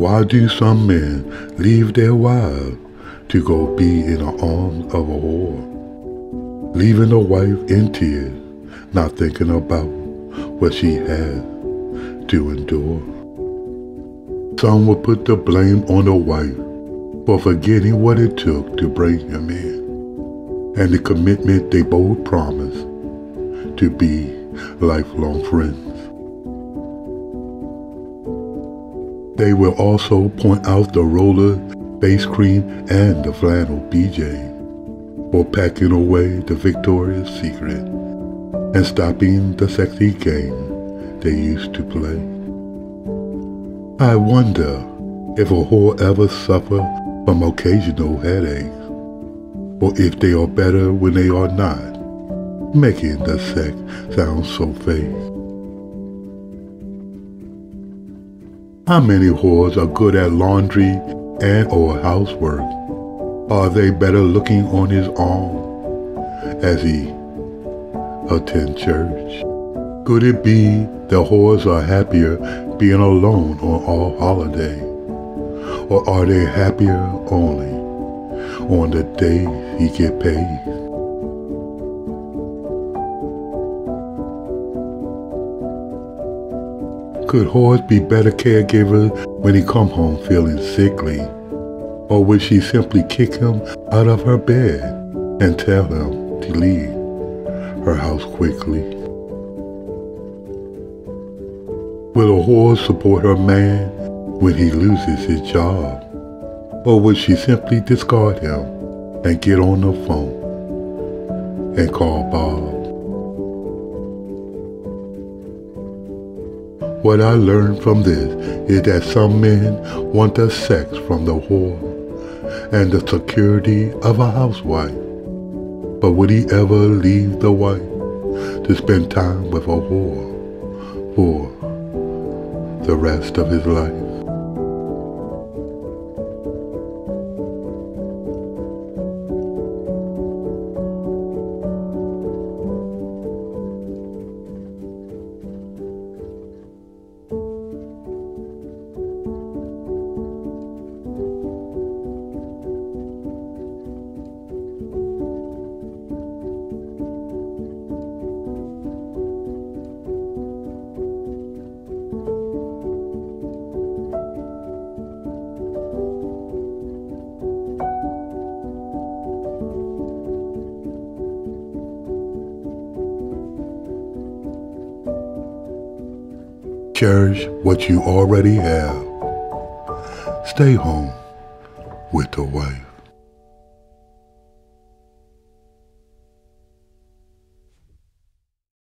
Why do some men leave their wives to go be in the arms of a whore, leaving the wife in tears, not thinking about what she has to endure? Some will put the blame on the wife for forgetting what it took to bring him in, and the commitment they both promised to be lifelong friends. They will also point out the roller, face cream, and the flannel PJ for packing away the Victoria's Secret and stopping the sexy game they used to play. I wonder if a whore ever suffer from occasional headaches, or if they are better when they are not, making the sex sound so fake. How many whores are good at laundry and or housework? Are they better looking on his arm as he attend church? Could it be the whores are happier being alone on all holiday? Or are they happier only on the day he get paid? Could whores be better caregivers when he come home feeling sickly? Or would she simply kick him out of her bed and tell him to leave her house quickly? Will a whore support her man when he loses his job? Or would she simply discard him and get on the phone and call Bob? What I learned from this is that some men want the sex from the whore and the security of a housewife. But would he ever leave the wife to spend time with a whore for the rest of his life? Cherish what you already have. Stay home with the wife.